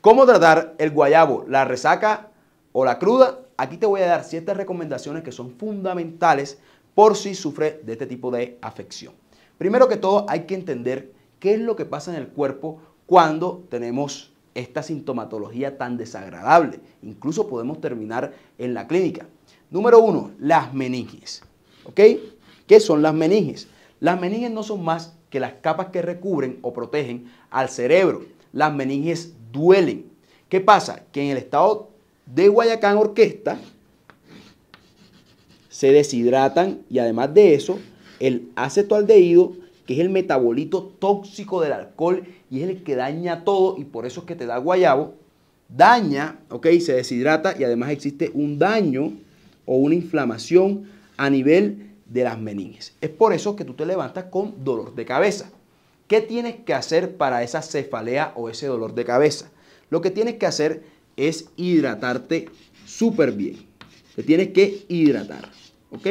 ¿Cómo tratar el guayabo, la resaca o la cruda? Aquí te voy a dar ciertas recomendaciones que son fundamentales por si sufre de este tipo de afección. Primero que todo hay que entender qué es lo que pasa en el cuerpo cuando tenemos esta sintomatología tan desagradable. Incluso podemos terminar en la clínica. Número uno, las meninges. ¿Ok? ¿Qué son las meninges? Las meninges no son más que las capas que recubren o protegen al cerebro. Las meninges duelen. ¿Qué pasa? Que en el estado de Guayacán Orquesta se deshidratan y además de eso, el acetoaldehído, que es el metabolito tóxico del alcohol y es el que daña todo y por eso es que te da guayabo, daña, ok, se deshidrata y además existe un daño o una inflamación a nivel de las meninges. Es por eso que tú te levantas con dolor de cabeza. ¿Qué tienes que hacer para esa cefalea o ese dolor de cabeza? Lo que tienes que hacer es hidratarte súper bien. Te tienes que hidratar, ¿ok?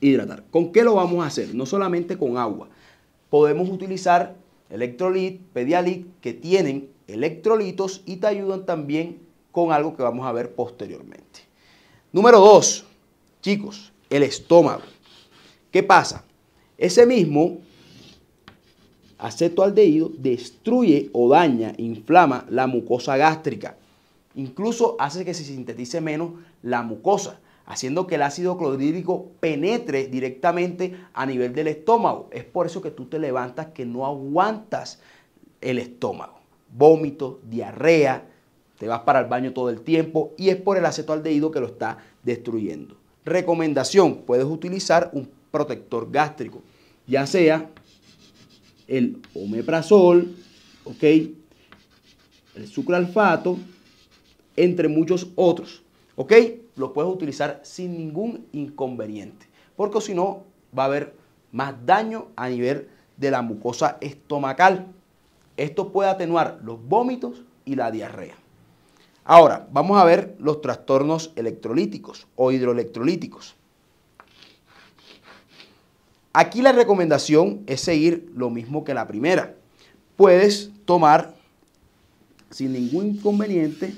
Hidratar. ¿Con qué lo vamos a hacer? No solamente con agua. Podemos utilizar electrolit, pedialit, que tienen electrolitos y te ayudan también con algo que vamos a ver posteriormente. Número dos, chicos, el estómago. ¿Qué pasa? Ese mismo acetoaldehído destruye o daña, inflama la mucosa gástrica. Incluso hace que se sintetice menos la mucosa, haciendo que el ácido clorhídrico penetre directamente a nivel del estómago. Es por eso que tú te levantas que no aguantas el estómago. Vómito, diarrea, te vas para el baño todo el tiempo y es por el acetoaldehído que lo está destruyendo. Recomendación, puedes utilizar un protector gástrico, ya sea el omeprazol, ¿ok? El sucralfato, entre muchos otros, ¿ok? Lo puedes utilizar sin ningún inconveniente, porque si no va a haber más daño a nivel de la mucosa estomacal. Esto puede atenuar los vómitos y la diarrea. Ahora, vamos a ver los trastornos electrolíticos o hidroelectrolíticos. Aquí la recomendación es seguir lo mismo que la primera. Puedes tomar sin ningún inconveniente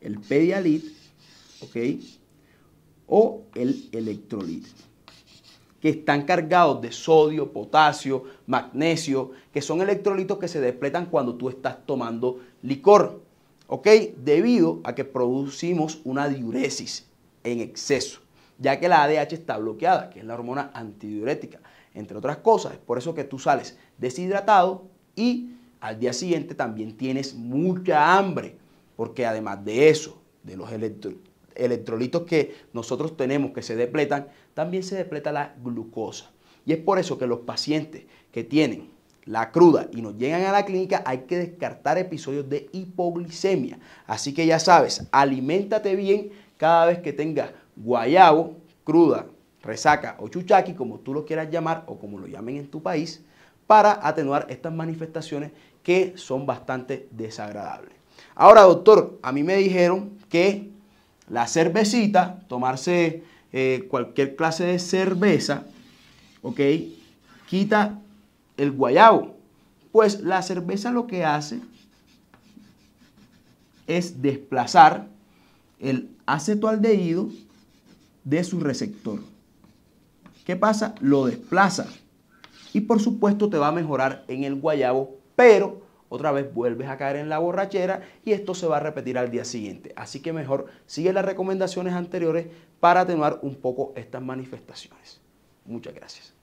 el Pedialit, ¿ok? O el electrolit, que están cargados de sodio, potasio, magnesio, que son electrolitos que se despletan cuando tú estás tomando licor, ¿ok? Debido a que producimos una diuresis en exceso ya que la ADH está bloqueada, que es la hormona antidiurética, entre otras cosas. Es por eso que tú sales deshidratado y al día siguiente también tienes mucha hambre, porque además de eso, de los electrolitos que nosotros tenemos que se depletan, también se depleta la glucosa. Y es por eso que los pacientes que tienen la cruda y nos llegan a la clínica, hay que descartar episodios de hipoglicemia. Así que ya sabes, aliméntate bien cada vez que tengas guayabo, cruda, resaca o chuchaqui, como tú lo quieras llamar o como lo llamen en tu país, para atenuar estas manifestaciones que son bastante desagradables. Ahora, doctor, a mí me dijeron que la cervecita, tomarse eh, cualquier clase de cerveza, ¿ok? Quita el guayabo. Pues la cerveza lo que hace es desplazar el acetoaldehído de su receptor. ¿Qué pasa? Lo desplaza. Y por supuesto te va a mejorar en el guayabo, pero otra vez vuelves a caer en la borrachera y esto se va a repetir al día siguiente. Así que mejor sigue las recomendaciones anteriores para atenuar un poco estas manifestaciones. Muchas gracias.